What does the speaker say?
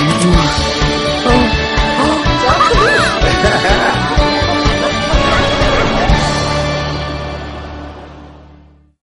Mm-mm.